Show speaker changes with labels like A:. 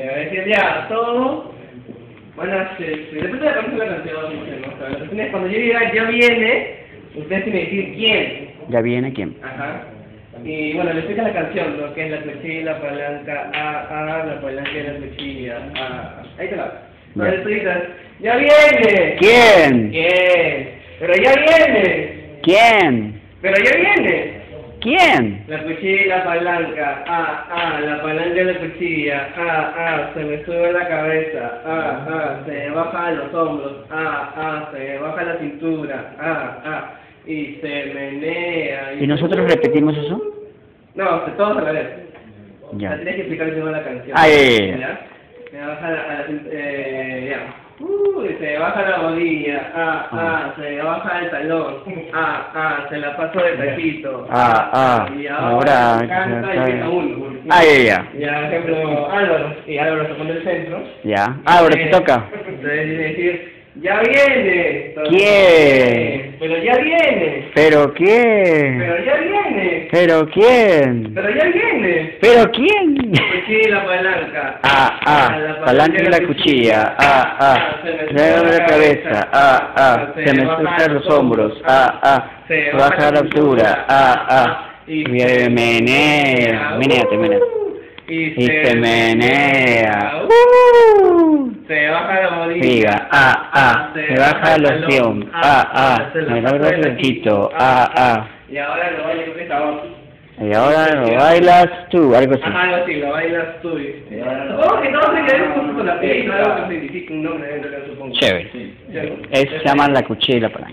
A: a decir ya, todo. Bueno, este, depende de la canción, la canción, ¿no? Cuando yo diga ya viene, ustedes tienen que decir quién.
B: ¿Ya viene quién?
A: Ajá. Y bueno, le explica la canción, lo que es la cuchilla, la palanca, A, A, la palanca y la cuchilla, A, A. Ahí te la. Dices, ¡ya viene!
B: ¿Quién?
A: ¿Quién? ¡Pero ya viene!
B: ¿Quién?
A: ¡Pero ya viene!
B: ¿Quién?
A: La cuchilla y la palanca, ah, ah, la palanca y la cuchilla, ah, ah, se me sube la cabeza, ah, ah, se me baja los hombros, ah, ah, se me baja la cintura, ah, ah, y se menea.
B: ¿Y nosotros repetimos eso?
A: No, todos a la vez.
B: Ya.
A: La tienes que explicar primero la canción.
B: Ah.
A: Se me baja la, a la eh. Uh, se baja la rodilla, ah, ah, se baja el talón, ah, ah, se la paso de tajito,
B: Ah, ah,
A: y
B: ahora-
A: ahora canta y empieza uno.
B: Ah, ya, ya.
A: Ya, por ejemplo, Álvaro, y Álvaro se pone el centro.
B: Ya. Ahora te
A: Eh,
B: toca.
A: Entonces decir, ya viene. Entonces,
B: ¿Quién?
A: Pero ya viene.
B: ¿Pero quién?
A: Pero ya viene.
B: ¿Pero quién?
A: Pero ya viene.
B: ¿Pero quién?
A: Cuchilla y la palanca.
B: Ah, ah, palanca y la cuchilla. Ah, ah, se me la cabeza. Ah, ah, se me sueltan los hombros. Ah, ah, se baja la altura. Ah, ah, y me menea. Menéate, menéate.
A: Y
B: Y se menea. Ah, ah, se baja la loción. Ah, ah, me da el. Ah, ah.
A: Y ahora lo baila con esta voz.
B: Y ahora lo bailas tú, algo así.
A: Ajá, algo así, lo bailas tú. y- Supongo que todos se quedaron con la pieza, algo que significa un nombre dentro de supongo.
B: Chévere. Es, se llama la cuchilla palanca.